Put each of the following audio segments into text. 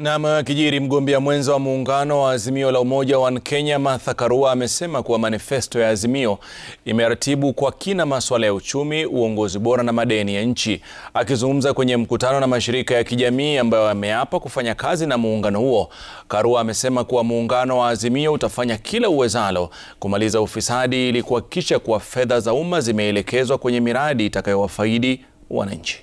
Nam kijiri mgombea mwenza wa muungano wa Azimio la Umoja wa Kenya Martha Karua amesema kuwa manifesto ya Azimio imeratibu kwa kina masuala ya uchumi, uongozi bora na madeni ya nchi. Akizungumza kwenye mkutano na mashirika ya kijamii ambayo ameapa kufanya kazi na muungano huo, Karua amesema kuwa muungano wa Azimio utafanya kila uwezalo kumaliza ufisadi ili kuhakikisha kuwa fedha za umma zimeelekezwa kwenye miradi itakayowafaidi wananchi.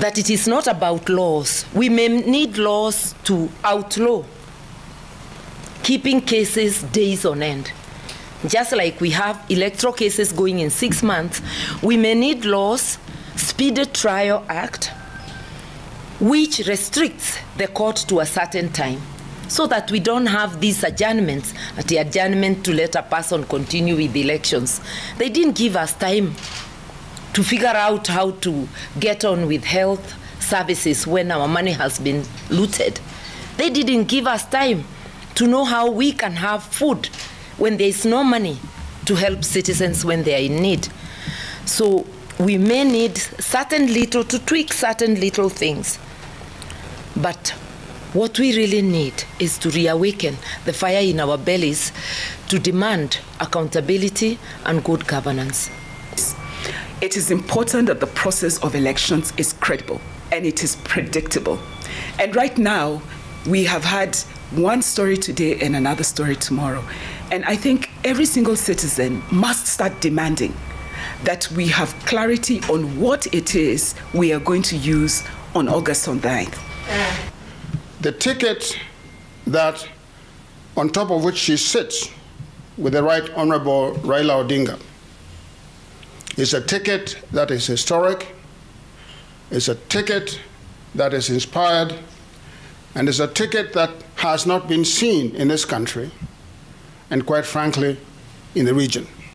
That it is not about laws. We may need laws to outlaw keeping cases days on end. Just like we have electoral cases going in six months, we may need laws, Speeded Trial Act, which restricts the court to a certain time so that we don't have these adjournments the adjournment to let a person continue with the elections. They didn't give us time to figure out how to get on with health services when our money has been looted. They didn't give us time to know how we can have food when there is no money to help citizens when they are in need. So we may need certain little to tweak certain little things. But what we really need is to reawaken the fire in our bellies to demand accountability and good governance. It is important that the process of elections is credible and it is predictable. And right now, we have had one story today and another story tomorrow. And I think every single citizen must start demanding that we have clarity on what it is we are going to use on August 9th. The ticket that, on top of which she sits with the Right Honorable Raila Odinga, it's a ticket that is historic, it's a ticket that is inspired, and it's a ticket that has not been seen in this country, and quite frankly, in the region.